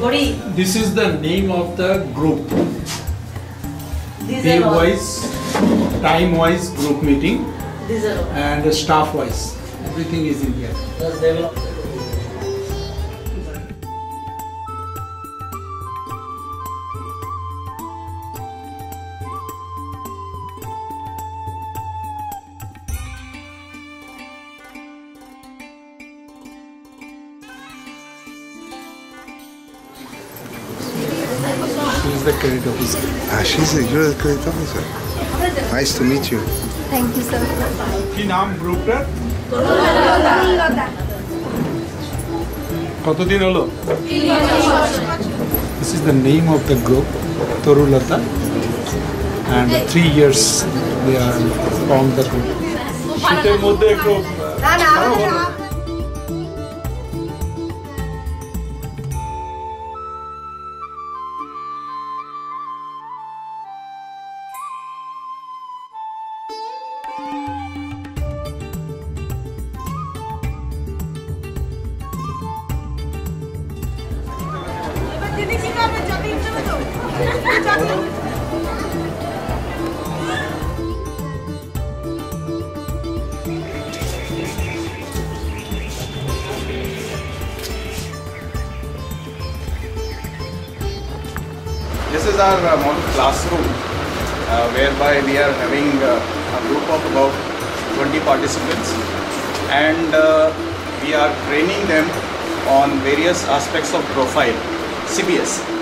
Gori. This is the name of the group. These Day wise, time wise group meeting These are all. and staff wise. Everything is in here. The credit officer. Ah, she's a, you're a credit officer. Nice to meet you. Thank you sir কি নাম গ্রুপটার কতদিন হলো This is the name of the group, Torulata. And three years they are formed the group. শীতের মধ্যে একটু This is our uh, model classroom uh, whereby we are having uh, a group of about 20 participants and uh, we are training them on various aspects of profile, CBS.